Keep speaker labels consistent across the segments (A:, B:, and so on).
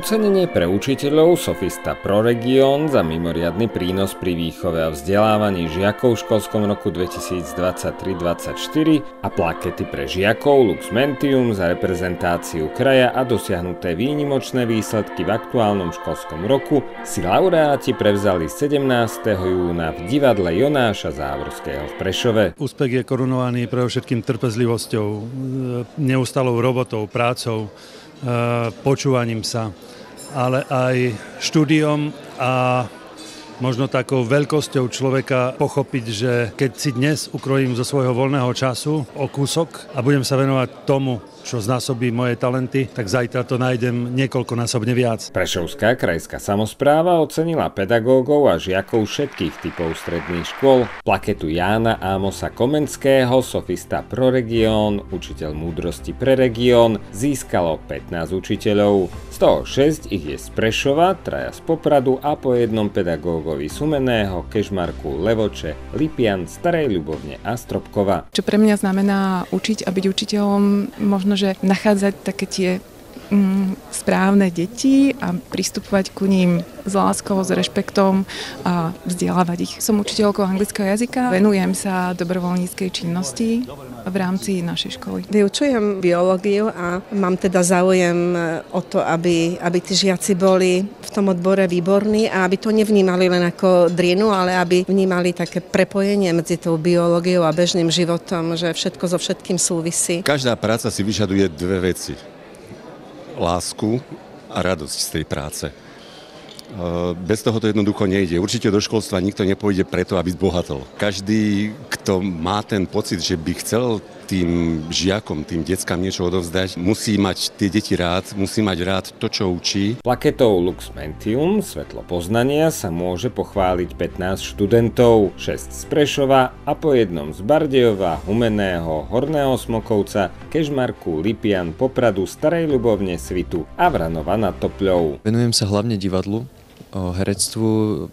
A: Ocenenie pre učiteľov Sofista Pro Region za mimoriadny prínos pri výchove a vzdelávaní žiakov v školskom roku 2023-2024 a plakety pre žiakov Lux Mentium za reprezentáciu kraja a dosiahnuté výnimočné výsledky v aktuálnom školskom roku si laureáti prevzali 17. júna v divadle Jonáša Závorského v Prešove.
B: Úspech je korunovaný pre všetkým trpezlivosťou, neustalou robotou, prácou, počúvaním sa, ale aj štúdiom a možno takou veľkosťou človeka pochopiť, že keď si dnes ukrojím zo svojho voľného času o kúsok a budem sa venovať tomu, čo znásobí moje talenty, tak zajtra to nájdem niekoľkonásobne viac.
A: Prešovská krajská samozpráva ocenila pedagógov a žiakov všetkých typov stredných škôl, plaketu Jána Ámosa Komenského, sofista pro región, učiteľ múdrosti pre región, získalo 15 učiteľov. Z toho 6 ich je z Prešova, traja z Popradu a po jednom pedagógovi Sumeného, Kežmarku, Levoče, Lipian, Starej Ľubovne a Stropkova.
C: Čo pre mňa znamená učiť a byť učiteľom možno možno, že nachádzať také tie správne deti a pristupovať ku ním s láskou, s rešpektom a vzdelávať ich. Som učiteľkou anglického jazyka, venujem sa dobrovoľníckej činnosti v rámci našej školy.
D: Vyučujem biológiu a mám teda záujem o to, aby, aby tí žiaci boli v tom odbore výborní a aby to nevnímali len ako drienu, ale aby vnímali také prepojenie medzi tou biológiou a bežným životom, že všetko so všetkým súvisí.
E: Každá práca si vyžaduje dve veci lásku a radosť z tej práce. E, bez toho to jednoducho nejde. Určite do školstva nikto nepôjde preto, aby zbohatol. Každý, kto má ten pocit, že by chcel tým žiakom, tým deckám niečo odovzdať, musí mať tie deti rád, musí mať rád to, čo učí.
A: Plaketou Lux Mentium, svetlo poznania, sa môže pochváliť 15 študentov, 6 z Prešova a po jednom z Bardejova, Humeného, Horného Smokovca, Kežmarku, Lipian, Popradu, Starej Ľubovne, Svitu a Vranova nad Topľou.
F: Venujem sa hlavne divadlu, herectvu.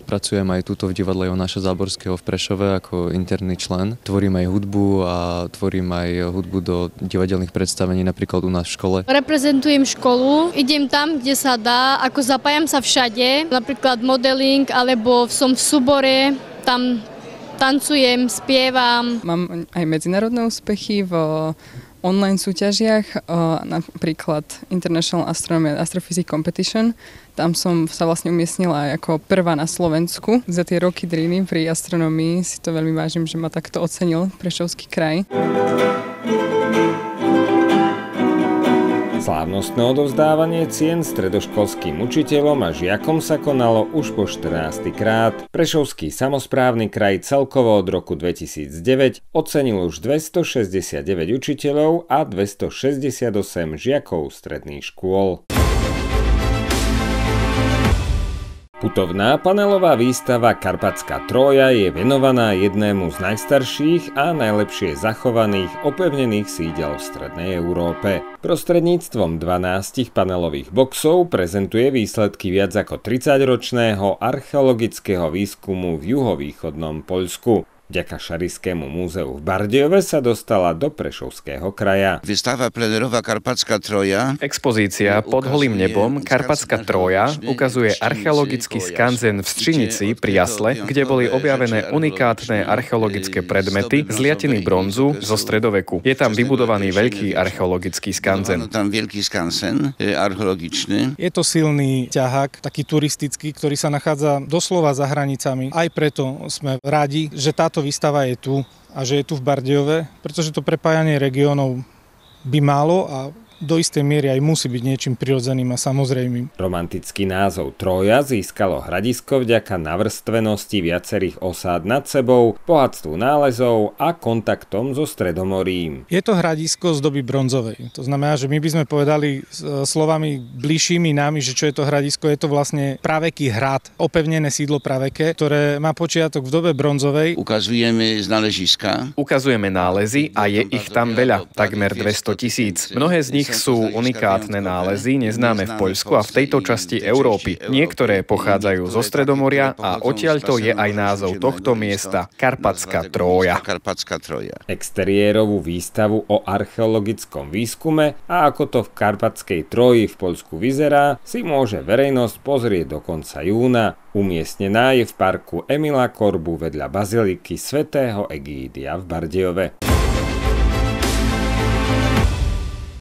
F: Pracujem aj tuto v divadle Jonáša Záborského v Prešove ako interný člen. Tvorím aj hudbu a tvorím aj hudbu do divadelných predstavení napríklad u nás v škole.
G: Reprezentujem školu, idem tam, kde sa dá, ako zapájam sa všade, napríklad modeling alebo som v súbore, tam tancujem, spievam.
H: Mám aj medzinárodné úspechy v online súťažiach, napríklad International Astronomy and Astrophysics Competition. Tam som sa vlastne umiestnila aj ako prvá na Slovensku. Za tie roky driny pri astronomii si to veľmi vážim, že ma takto ocenil Prešovský kraj.
A: Slávnostné odovzdávanie cien stredoškolským učiteľom a žiakom sa konalo už po 14. krát. Prešovský samozprávny kraj celkovo od roku 2009 ocenil už 269 učiteľov a 268 žiakov stredných škôl. Putovná panelová výstava Karpatská Troja je venovaná jednému z najstarších a najlepšie zachovaných opevnených sídel v Strednej Európe. Prostredníctvom 12 panelových boxov prezentuje výsledky viac ako 30-ročného archeologického výskumu v juhovýchodnom Poľsku. Vďaka Šariskému múzeu v Bardejove sa dostala do Prešovského kraja.
I: Výstava plenerová Karpatská Troja.
J: Expozícia pod holým nebom Karpatská Troja ukazuje archeologický skanzen v Střinici pri Jasle, kde boli objavené unikátne archeologické predmety z liatiny bronzu zo stredoveku. Je tam vybudovaný veľký archeologický skanzen.
I: tam veľký skanzen archeologičný.
K: Je to silný ťahák, taký turistický, ktorý sa nachádza doslova za hranicami. Aj preto sme radi, že táto táto výstava je tu a že je tu v Bardejove, pretože to prepájanie regiónov by malo a do istej miery aj musí byť niečím prirodzeným a samozrejmým.
A: Romantický názov Troja získalo hradisko vďaka navrstvenosti viacerých osád nad sebou, bohatstvu nálezov a kontaktom so Stredomorím.
K: Je to hradisko z doby bronzovej. To znamená, že my by sme povedali e, slovami bližšími námi, že čo je to hradisko, je to vlastne praveký hrad, opevnené sídlo praveke, ktoré má počiatok v dobe bronzovej.
I: Ukazujeme znaležiska.
J: Ukazujeme nálezy a je ich tam veľa, takmer 200 tisíc. Mnohé z nich nich sú unikátne nálezy, neznáme v Poľsku a v tejto časti Európy. Niektoré pochádzajú zo Stredomoria a odtiaľto je aj názov tohto miesta Karpatská Trója.
A: Exteriérovú výstavu o archeologickom výskume a ako to v Karpatskej Troji v Poľsku vyzerá, si môže verejnosť pozrieť do konca júna. Umiestnená je v parku Emila Korbu vedľa baziliky svätého Egídia v Bardejove.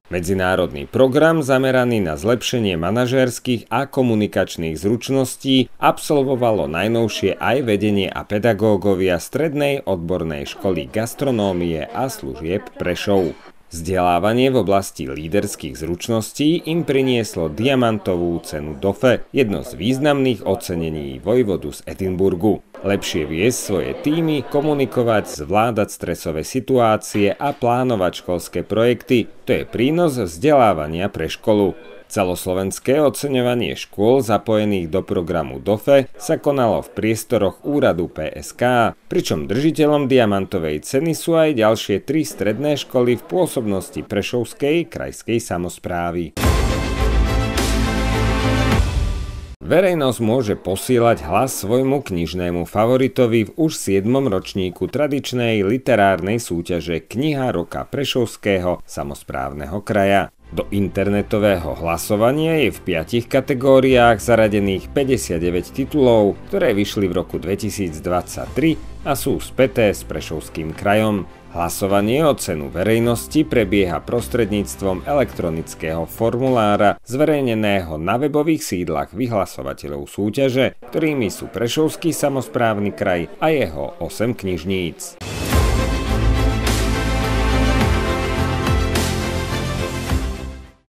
A: Medzinárodný program zameraný na zlepšenie manažérskych a komunikačných zručností absolvovalo najnovšie aj vedenie a pedagógovia Strednej odbornej školy gastronómie a služieb Prešov. Vzdelávanie v oblasti líderských zručností im prinieslo diamantovú cenu DOFE, jedno z významných ocenení vojvodu z Edinburgu. Lepšie viesť svoje týmy, komunikovať, zvládať stresové situácie a plánovať školské projekty, to je prínos vzdelávania pre školu. Celoslovenské oceňovanie škôl zapojených do programu DOFE sa konalo v priestoroch úradu PSK, pričom držiteľom diamantovej ceny sú aj ďalšie tri stredné školy v pôsobnosti Prešovskej krajskej samozprávy. Verejnosť môže posielať hlas svojmu knižnému favoritovi v už 7. ročníku tradičnej literárnej súťaže Kniha roka Prešovského samozprávneho kraja. Do internetového hlasovania je v piatich kategóriách zaradených 59 titulov, ktoré vyšli v roku 2023 a sú späté s Prešovským krajom. Hlasovanie o cenu verejnosti prebieha prostredníctvom elektronického formulára zverejneného na webových sídlach vyhlasovateľov súťaže, ktorými sú Prešovský samozprávny kraj a jeho 8 knižníc.